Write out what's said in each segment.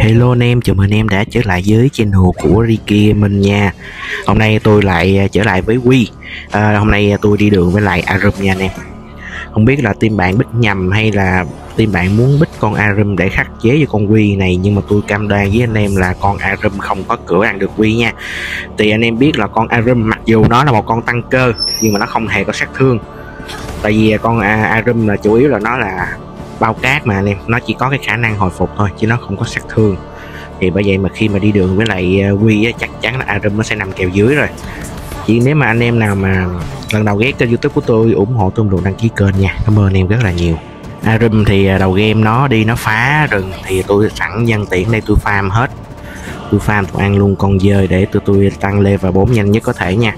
Hello anh em, chào mừng anh em đã trở lại với channel của Ricky Minh nha. Hôm nay tôi lại à, trở lại với Quy. À, Hôm nay à, tôi đi đường với lại Arum nha anh em. Không biết là team bạn bích nhầm hay là team bạn muốn bích con Arum để khắc chế với con Quy này Nhưng mà tôi cam đoan với anh em là con Arum không có cửa ăn được Quy nha. Thì anh em biết là con Arum mặc dù nó là một con tăng cơ Nhưng mà nó không hề có sát thương. Tại vì con à, Arum là chủ yếu là nó là bao cát mà anh em. Nó chỉ có cái khả năng hồi phục thôi chứ nó không có sát thương. Thì bởi vậy mà khi mà đi đường với lại à, quy á, chắc chắn là Arum nó sẽ nằm kèo dưới rồi. Chỉ nếu mà anh em nào mà lần đầu ghé kênh youtube của tôi ủng hộ tôi một đăng ký kênh nha. Cảm ơn anh em rất là nhiều. Arum thì à, đầu game nó đi nó phá rừng thì tôi sẵn nhân tiện đây tôi farm hết. Tôi farm tôi ăn luôn con dơi để tôi tôi tăng level 4 nhanh nhất có thể nha.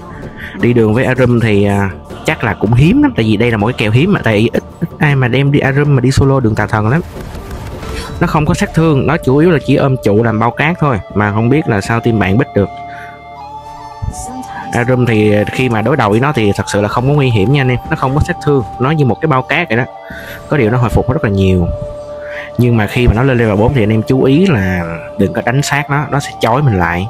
Đi đường với Arum thì uh, chắc là cũng hiếm lắm tại vì đây là một cái kèo hiếm mà tại ít, ít ai mà đem đi Arum mà đi solo đường tà thần lắm. Nó không có sát thương nó chủ yếu là chỉ ôm trụ làm bao cát thôi mà không biết là sao team bạn bích được. Arum thì khi mà đối đầu với nó thì thật sự là không có nguy hiểm nha anh em nó không có sát thương nó như một cái bao cát vậy đó. Có điều nó hồi phục rất là nhiều. Nhưng mà khi mà nó lên level 4 thì anh em chú ý là đừng có đánh sát nó nó sẽ chói mình lại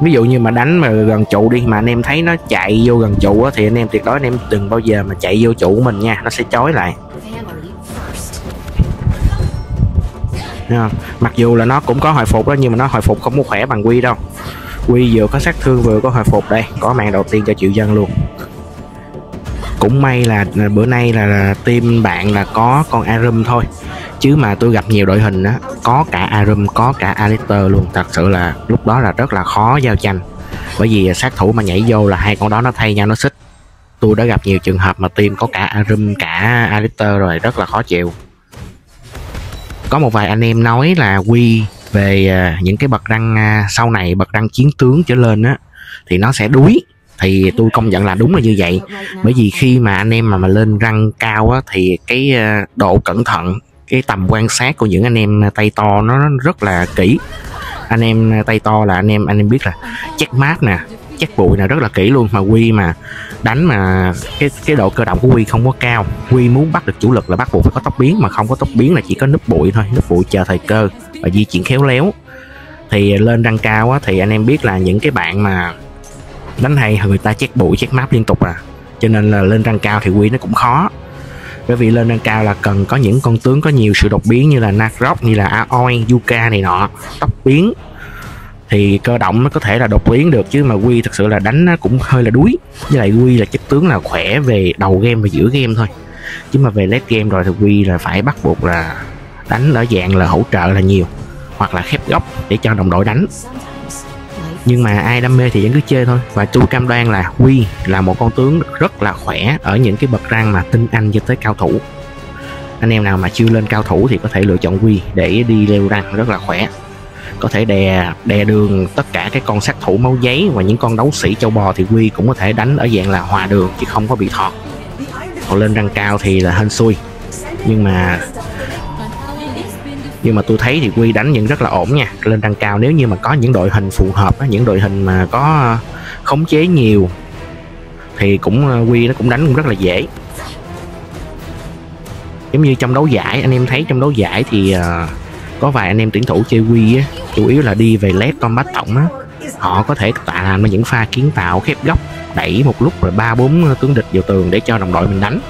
ví dụ như mà đánh mà gần trụ đi mà anh em thấy nó chạy vô gần trụ á, thì anh em tuyệt đối anh em đừng bao giờ mà chạy vô trụ của mình nha nó sẽ chói lại. Không? mặc dù là nó cũng có hồi phục đó nhưng mà nó hồi phục không có khỏe bằng quy đâu. Quy vừa có sát thương vừa có hồi phục đây có mạng đầu tiên cho triệu dân luôn. Cũng may là, là bữa nay là, là team bạn là có con Arum thôi chứ mà tôi gặp nhiều đội hình á, có cả Arum, có cả Alistair luôn. Thật sự là lúc đó là rất là khó giao tranh. Bởi vì sát thủ mà nhảy vô là hai con đó nó thay nhau, nó xích. Tôi đã gặp nhiều trường hợp mà team có cả Arum, cả Alistair rồi, rất là khó chịu. Có một vài anh em nói là quy về à, những cái bậc răng à, sau này bậc răng chiến tướng trở lên á, thì nó sẽ đuối. Thì tôi công nhận là đúng là như vậy. Bởi vì khi mà anh em mà mà lên răng cao á, thì cái à, độ cẩn thận cái tầm quan sát của những anh em tay to nó rất là kỹ. Anh em tay to là anh em anh em biết là check map nè check bụi là rất là kỹ luôn. Mà quy mà đánh mà cái cái độ cơ động của quy không có cao. Quy muốn bắt được chủ lực là bắt buộc phải có tốc biến mà không có tốc biến là chỉ có núp bụi thôi núp bụi chờ thời cơ và di chuyển khéo léo. Thì lên răng cao á, thì anh em biết là những cái bạn mà đánh hay người ta check bụi check map liên tục à. Cho nên là lên răng cao thì quy nó cũng khó bởi vì lên nâng cao là cần có những con tướng có nhiều sự đột biến như là Nagrok như là Aoi, Yuka này nọ tóc biến. Thì cơ động nó có thể là đột biến được chứ mà quy thực sự là đánh nó cũng hơi là đuối. Với lại quy là chất tướng là khỏe về đầu game và giữa game thôi. Chứ mà về late game rồi thì quy là phải bắt buộc là đánh ở dạng là hỗ trợ là nhiều hoặc là khép góc để cho đồng đội đánh nhưng mà ai đam mê thì vẫn cứ chơi thôi. Và tôi cam đoan là quy là một con tướng rất là khỏe ở những cái bậc răng mà tinh anh cho tới cao thủ. Anh em nào mà chưa lên cao thủ thì có thể lựa chọn quy để đi leo răng rất là khỏe. Có thể đè đè đường tất cả các con sát thủ máu giấy và những con đấu sĩ châu bò thì quy cũng có thể đánh ở dạng là hòa đường chứ không có bị thọt. Còn lên răng cao thì là hên xui. Nhưng mà nhưng mà tôi thấy thì quy đánh những rất là ổn nha lên đăng cao. Nếu như mà có những đội hình phù hợp á, những đội hình mà có ờ, khống chế nhiều thì cũng ờ, quy nó cũng đánh cũng rất là dễ. Giống như trong đấu giải anh em thấy trong đấu giải thì uh, có vài anh em tuyển thủ chơi quy á chủ yếu là đi về led combat tổng á. Họ có thể tạo làm những pha kiến tạo khép góc đẩy một lúc rồi ba bốn tướng địch vào tường để cho đồng đội mình đánh.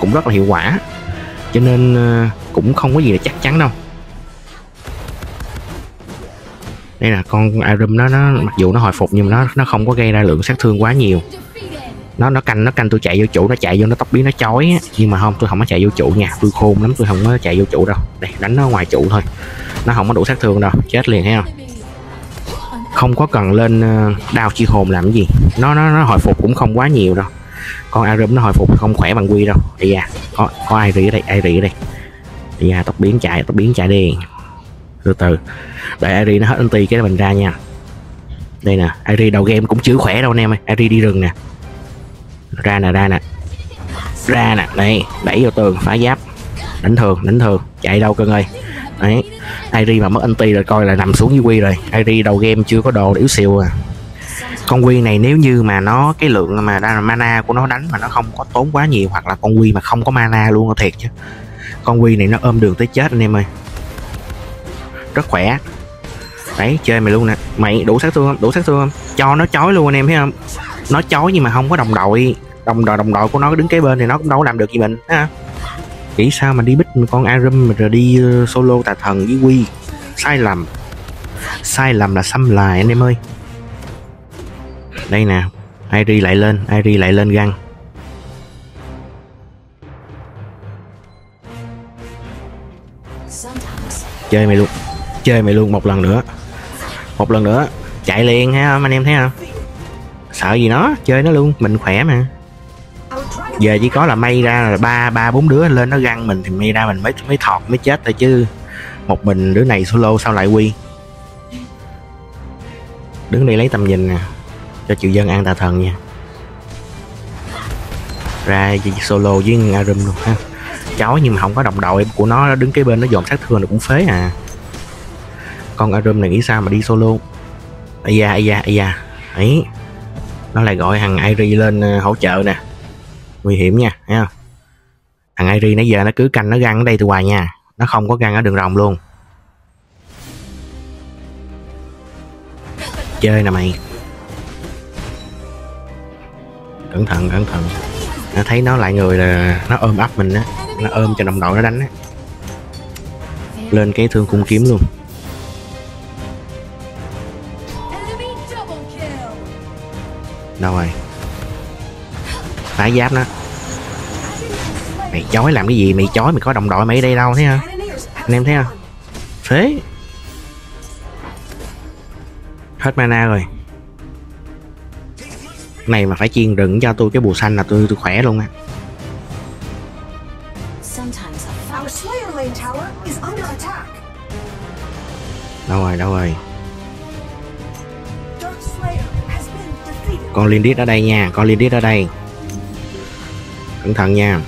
Cũng rất là hiệu quả. Cho nên uh, cũng không có gì là chắc chắn đâu. Đây là con Arum nó nó mặc dù nó hồi phục nhưng mà nó nó không có gây ra lượng sát thương quá nhiều. Nó nó canh nó canh tôi chạy vô trụ nó chạy vô nó tóc biến nó chói á. Nhưng mà không tôi không có chạy vô trụ nha. Tôi khôn lắm tôi không có chạy vô trụ đâu. Đây đánh nó ngoài trụ thôi. Nó không có đủ sát thương đâu. Chết liền thấy không? Không có cần lên ờ, đao chi hồn làm cái gì. Nó nó nó hồi phục cũng không quá nhiều đâu. Con Arum nó hồi phục không khỏe bằng quy đâu. Thì à có có ai ở đây ai ở đây. Thì à tóc biến chạy tóc biến chạy đi từ từ. Đợi Ari nó hết anti cái mình ra nha. Đây nè, Ari đầu game cũng chưa khỏe đâu anh em ơi. Ari đi rừng nè. Ra nè ra nè. Ra nè đây đẩy vô tường, phá giáp. Đánh thường đánh thường. Chạy đâu cưng ơi. Đấy, Ari mà mất anti rồi coi là nằm xuống dưới quy rồi. Ari đầu game chưa có đồ để yếu xìu à. Con quy này nếu như mà nó, cái lượng mà đang mana của nó đánh mà nó không có tốn quá nhiều hoặc là con quy mà không có mana luôn thiệt chứ. Con quy này nó ôm đường tới chết anh em ơi rất khỏe. Đấy, chơi mày luôn nè. Mày, đủ sát thương không? Đủ sát thương không? Cho nó chói luôn anh em, thấy không? Nó chói nhưng mà không có đồng đội. Đồng đội đồng đội của nó đứng kế bên thì nó cũng đâu làm được gì mình ha nghĩ sao mà đi bích con Arum mà rồi đi ờ, solo tà thần với Quy? Sai lầm. Sai lầm là xâm lại anh em ơi. Đây nè Airi lại lên Airi lại lên găng. Chơi mày luôn chơi mày luôn một lần nữa. Một lần nữa, chạy liền ha không anh em thấy không? Sợ gì nó, chơi nó luôn, mình khỏe mà. Giờ chỉ có là may ra là ba ba, bốn đứa lên nó găng mình thì may ra mình mới mới thọt, mới chết thôi chứ. Một mình đứa này solo sao lại quy? Đứng đây lấy tầm nhìn nè, cho triệu dân ăn tà thần nha. Ra solo với Arum luôn ha. Chói nhưng mà không có đồng đội của nó, đứng kế bên nó dồn sát thương là cũng phế à con Arum này nghĩ sao mà đi solo? Ây da ây da ây da. Ấy, nó lại gọi thằng Airi lên ờ, hỗ trợ nè. Nguy hiểm nha, thấy không? Thằng Airi nãy giờ nó cứ canh nó găng ở đây từ hoài nha. Nó không có găng ở đường rồng luôn. Chơi nè mày. Cẩn thận cẩn thận. Nó thấy nó lại người là nó ôm ấp mình á. Nó ôm cho đồng đội nó đánh á. Lên cái thương cung kiếm luôn. Đâu rồi? Phá giáp nó mày chói làm cái gì? Mày chói mày có đồng đội mày ở đây đâu thấy không? Anh em thấy không? Phế. Hết mana rồi. Này mà phải chiên rừng cho tôi cái bùa xanh là tôi tôi khỏe luôn á. Đâu rồi đâu rồi con Lindis ở đây nha con Lindis ở đây. Cẩn thận nha.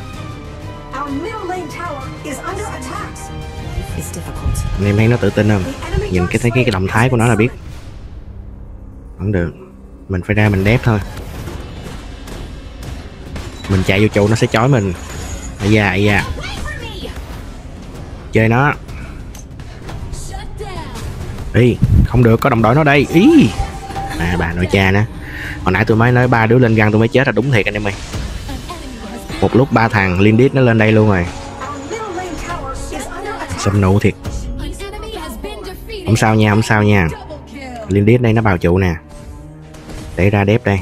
Anh em thấy nó tự tin không? Nhìn cái thấy cái, cái động thái của nó là biết. không được. Mình phải ra mình đép thôi. Mình chạy vô trụ nó sẽ chói mình. Ai da ai da. Chơi nó. Đi không được có đồng đội nó đây. Ý à bà nội cha nữa hồi nãy tôi mới nói ba đứa lên găng tôi mới chết là đúng thiệt anh em ơi. Một lúc ba thằng liên đít nó lên đây luôn rồi. Xâm nụ thiệt. Không sao nha không sao nha. Liên đít đây nó bào trụ nè. Để ra đép đây.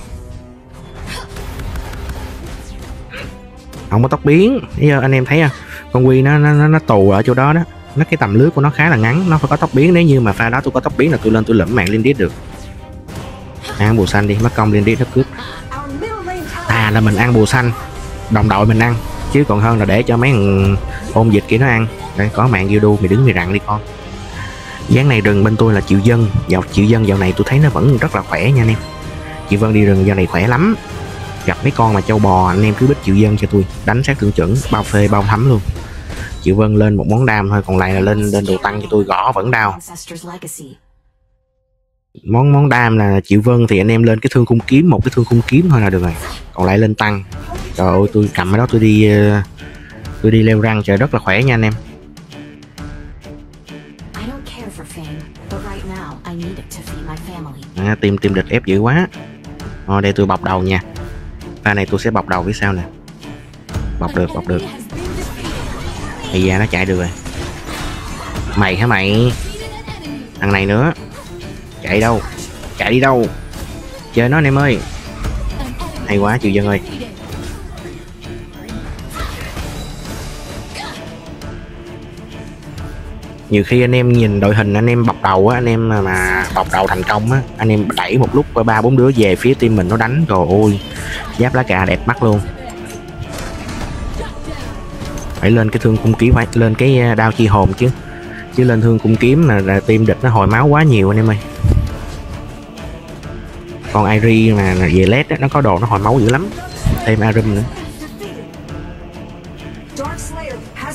Không có tóc biến. Bây giờ anh em thấy không? Con quy nó nó nó, nó tù ở chỗ đó đó. Nó cái tầm lướt của nó khá là ngắn nó phải có tóc biến. Nếu như mà pha đó tôi có tóc biến là tôi lên tôi lẫm mạng liên đít được ăn bùa xanh đi mất công liên đi nó cướp à là mình ăn bùa xanh đồng đội mình ăn, chứ còn hơn là để cho mấy thằng ôn dịch kia nó ăn. Đây có mạng yêu đu mày đứng mày rặn đi con. Dáng này rừng bên tôi là triệu dân, dạo triệu dân dạo này tôi thấy nó vẫn rất là khỏe nha anh em. Chị Vân đi rừng dạo này khỏe lắm. Gặp mấy con mà châu bò, anh em cứ bích triệu dân cho tôi, đánh sát thương chuẩn bao phê, bao thấm luôn. Chị Vân lên một món đam thôi, còn lại là lên lên đồ tăng cho tôi, gõ vẫn đau món món đam là triệu Vân thì anh em lên cái thương cung kiếm một cái thương cung kiếm thôi là được rồi. Còn lại lên tăng. Trời ơi tôi cầm cái đó tôi đi ờ, tôi đi leo răng trời rất là khỏe nha anh em. À, tìm tìm địch ép dữ quá. Rồi đây tôi bọc đầu nha. Pha này tôi sẽ bọc đầu phía sau nè? Bọc được bọc được. Thì ra nó chạy được rồi. Mày hả mày? Thằng này nữa chạy đâu? Chạy đi đâu? Chơi nó anh em ơi. Hay quá chịu dân ơi. Nhiều khi anh em nhìn đội hình anh em bọc đầu á anh em mà, bọc đầu thành công á anh em đẩy một lúc ba bốn đứa về phía team mình nó đánh. Rồi ôi giáp lá cà đẹp mắt luôn. Phải lên cái thương cung kiếm phải lên cái à, đao chi hồn chứ. Chứ lên thương cung kiếm là, là team địch nó hồi máu quá nhiều anh em ơi còn Airi mà về led đó, nó có đồ nó hồi máu dữ lắm. Thêm Arum nữa.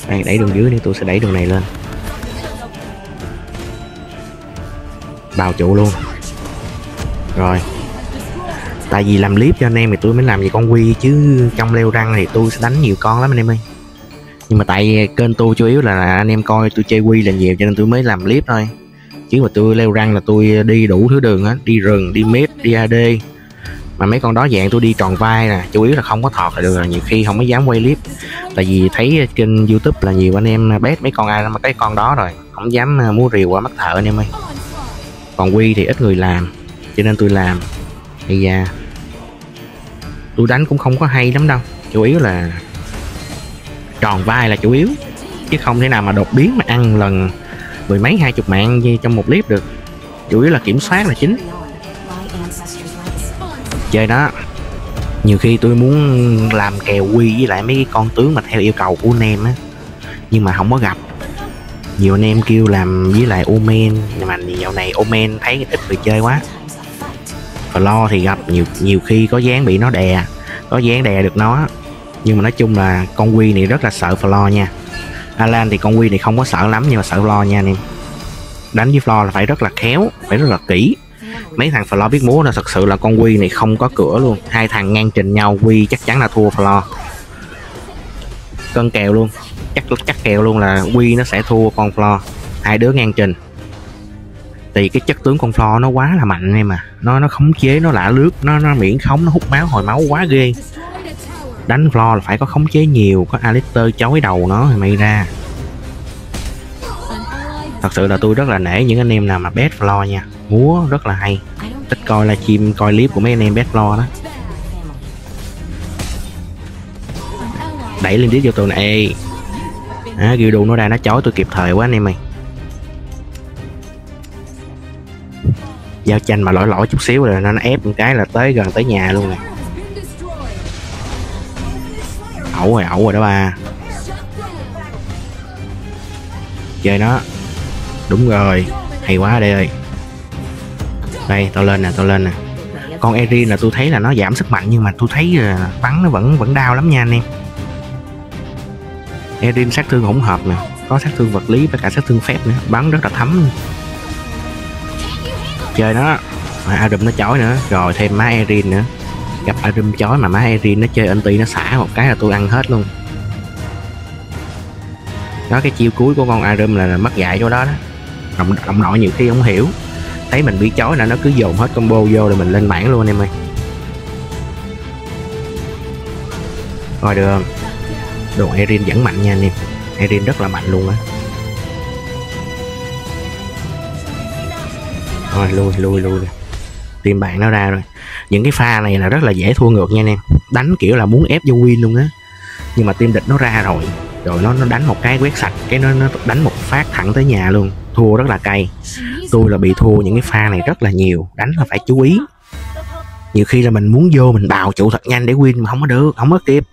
Đây đẩy đường dưới đi tôi sẽ đẩy đường này lên. Bào trụ luôn. Rồi. Tại vì làm clip cho anh em thì tôi mới làm gì con quy chứ trong leo răng thì tôi sẽ đánh nhiều con lắm anh em ơi. Nhưng mà tại kênh tôi chủ yếu là anh em coi tôi chơi quy là nhiều cho nên tôi mới làm clip thôi chứ mà tôi leo răng là tôi đi đủ thứ đường á đi rừng, đi mít đi ad mà mấy con đó dạng tôi đi tròn vai nè, chủ yếu là không có thọt là được rồi, nhiều khi không có dám quay clip. Tại vì thấy trên youtube là nhiều anh em bét mấy con ai mà cái con đó rồi, không dám à, mua rìu qua mắt thợ anh em ơi. Còn quy thì ít người làm, cho nên tôi làm. Bây giờ à, tôi đánh cũng không có hay lắm đâu, chủ yếu là tròn vai là chủ yếu. Chứ không thể nào mà đột biến mà ăn lần mười mấy, hai chục mạng như trong một clip được. Chủ yếu là kiểm soát là chính. Chơi đó, nhiều khi tôi muốn làm kèo quy với lại mấy cái con tướng mà theo yêu cầu của anh em á. Nhưng mà không có gặp. Nhiều anh em kêu làm với lại Omen, nhưng mà dạo này Omen thấy ít người chơi quá. Và lo thì gặp nhiều nhiều khi có dáng bị nó đè, có dáng đè được nó nhưng mà nói chung là con quy này rất là sợ Flo nha. Alan thì con quy này không có sợ lắm nhưng mà sợ Flo nha anh em. Đánh với Flo là phải rất là khéo, phải rất là kỹ. Mấy thằng Flo biết múa là thật sự là con quy này không có cửa luôn. Hai thằng ngang trình nhau, quy chắc chắn là thua Flo. Cân kèo luôn, chắc chắc kèo luôn là quy nó sẽ thua con Flo. Hai đứa ngang trình. Thì cái chất tướng con Flo nó quá là mạnh em mà nó nó khống chế, nó lạ lướt, nó nó miễn khống, nó hút máu, hồi máu quá ghê đánh Flo là phải có khống chế nhiều có Alistair chói đầu nó thì may ra. Thật sự là tôi rất là nể những anh em nào mà bet Flo nha. Múa rất là hay. Thích coi là chim coi clip của mấy anh em bet Flo đó. Đẩy lên tiếp cho tôi này. À, ghiêu đu nó ra nó chói tôi kịp thời quá anh em mày. giao tranh mà lỗi lỗi chút xíu rồi nó ép một cái là tới gần tới nhà luôn này. Ẩu rồi ẩu rồi đó ba. Chơi nó. Đúng rồi. Hay quá đây ơi. Đây, tao lên nè, tao lên nè. Con Erin là tôi thấy là nó giảm sức mạnh nhưng mà tôi thấy là bắn nó vẫn vẫn đau lắm nha anh em. Erin sát thương hỗn hợp nè. Có sát thương vật lý và cả sát thương phép nữa. Bắn rất là thấm. Chơi nó. Mà Adam nó chói nữa. Rồi, thêm má Erin nữa gặp Arum chói mà má Erin nó chơi anti nó xả một cái là tôi ăn hết luôn. Đó cái chiêu cuối của con Arum là, là mất dạy chỗ đó đó. Động, động nội nhiều khi không hiểu. Thấy mình bị chói là nó cứ dồn hết combo vô rồi mình lên bảng luôn anh em ơi. Rồi được không? Đồ Erin vẫn mạnh nha anh em. Erin rất là mạnh luôn á. Rồi lui lui lui tìm bạn nó ra rồi. Những cái pha này là rất là dễ thua ngược nha anh em. Đánh kiểu là muốn ép vô win luôn á. Nhưng mà team địch nó ra rồi rồi nó nó đánh một cái quét sạch, cái nó nó đánh một phát thẳng tới nhà luôn. Thua rất là cay. Tôi là bị thua những cái pha này rất là nhiều, đánh là phải chú ý. Nhiều khi là mình muốn vô mình bào trụ thật nhanh để win mà không có được, không có kịp.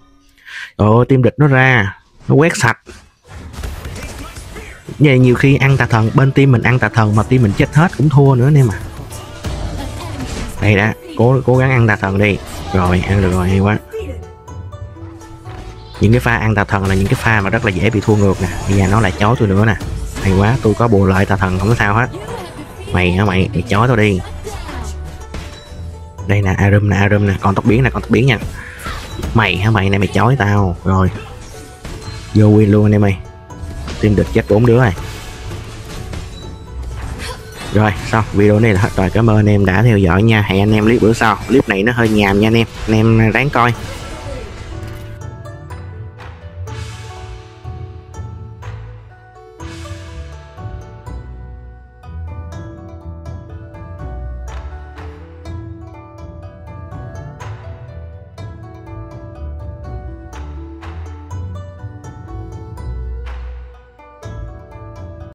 Rồi team địch nó ra, nó quét sạch. Vậy nhiều khi ăn tà thần, bên team mình ăn tà thần mà team mình chết hết cũng thua nữa em mà đây đã cố cố gắng ăn tà thần đi. Rồi, ăn được rồi, hay quá. Những cái pha ăn tà thần là những cái pha mà rất là dễ bị thua ngược nè. Bây giờ nó lại chói tôi nữa nè. Hay quá, tôi có bù lợi tà thần không có sao hết. Mày hả mày? Mày chói tôi đi. Đây nè, arum nè arum nè. Con tóc biến nè con tóc biến nha. Mày hả mày? Này mày chói tao. Rồi. Vô win luôn anh em mày. Team địch chết bốn đứa rồi rồi, xong, video này là hết rồi. Cảm ơn anh em đã theo dõi nha. Hẹn anh em clip bữa sau. Clip này nó hơi nhàm nha anh em. Anh em ráng coi.